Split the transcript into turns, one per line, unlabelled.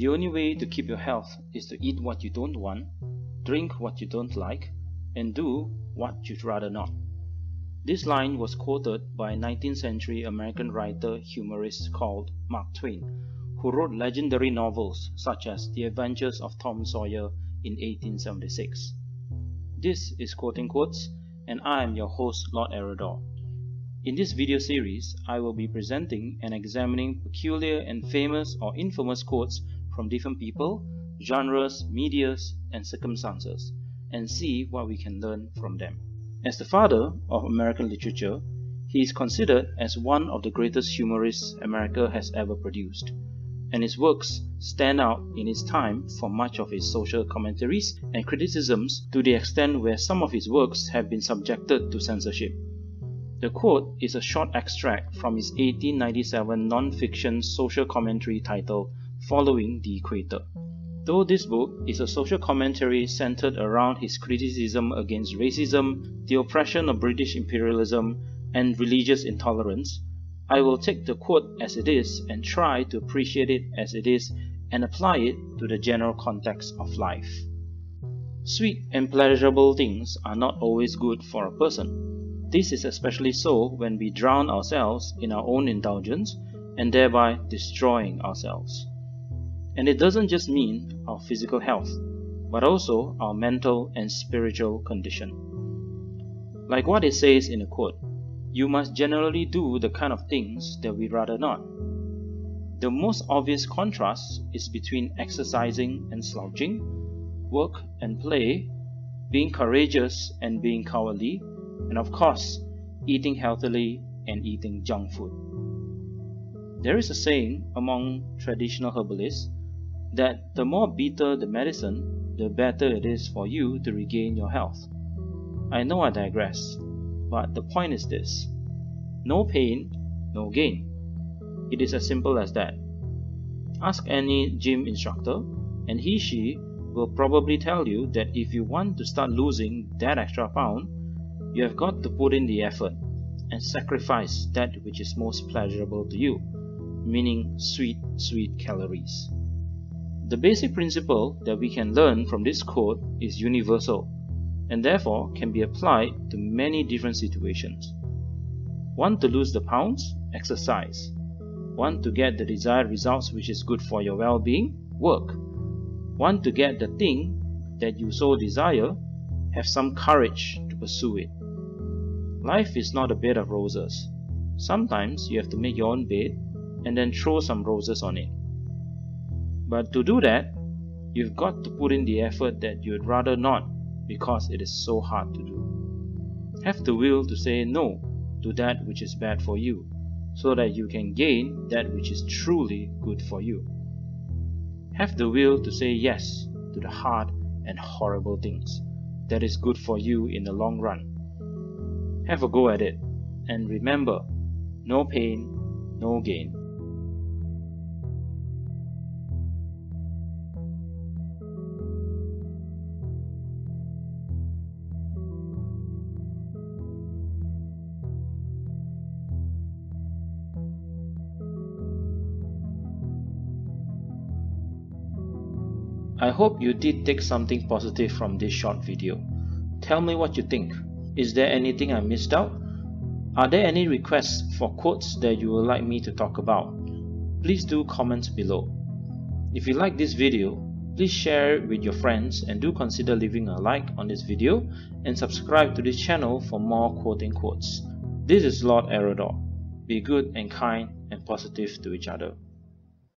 The only way to keep your health is to eat what you don't want, drink what you don't like, and do what you'd rather not. This line was quoted by a 19th century American writer humorist called Mark Twain, who wrote legendary novels such as The Adventures of Tom Sawyer in 1876. This is Quoting Quotes, and I am your host Lord Eredor. In this video series, I will be presenting and examining peculiar and famous or infamous quotes from different people, genres, medias, and circumstances, and see what we can learn from them. As the father of American literature, he is considered as one of the greatest humorists America has ever produced, and his works stand out in his time for much of his social commentaries and criticisms to the extent where some of his works have been subjected to censorship. The quote is a short extract from his 1897 non-fiction social commentary titled following the equator. Though this book is a social commentary centered around his criticism against racism, the oppression of British imperialism, and religious intolerance, I will take the quote as it is and try to appreciate it as it is and apply it to the general context of life. Sweet and pleasurable things are not always good for a person. This is especially so when we drown ourselves in our own indulgence and thereby destroying ourselves. And it doesn't just mean our physical health, but also our mental and spiritual condition. Like what it says in a quote, you must generally do the kind of things that we'd rather not. The most obvious contrast is between exercising and slouching, work and play, being courageous and being cowardly, and of course, eating healthily and eating junk food. There is a saying among traditional herbalists that the more bitter the medicine, the better it is for you to regain your health. I know I digress, but the point is this no pain, no gain. It is as simple as that. Ask any gym instructor, and he she will probably tell you that if you want to start losing that extra pound, you have got to put in the effort and sacrifice that which is most pleasurable to you, meaning sweet, sweet calories. The basic principle that we can learn from this quote is universal and therefore can be applied to many different situations. Want to lose the pounds? Exercise. Want to get the desired results which is good for your well-being? Work. Want to get the thing that you so desire? Have some courage to pursue it. Life is not a bed of roses. Sometimes you have to make your own bed and then throw some roses on it. But to do that, you've got to put in the effort that you'd rather not because it is so hard to do. Have the will to say no to that which is bad for you so that you can gain that which is truly good for you. Have the will to say yes to the hard and horrible things that is good for you in the long run. Have a go at it and remember no pain, no gain. I hope you did take something positive from this short video. Tell me what you think. Is there anything I missed out? Are there any requests for quotes that you would like me to talk about? Please do comment below. If you like this video, please share it with your friends and do consider leaving a like on this video and subscribe to this channel for more quoting quotes. This is Lord Eredor. Be good and kind and positive to each other.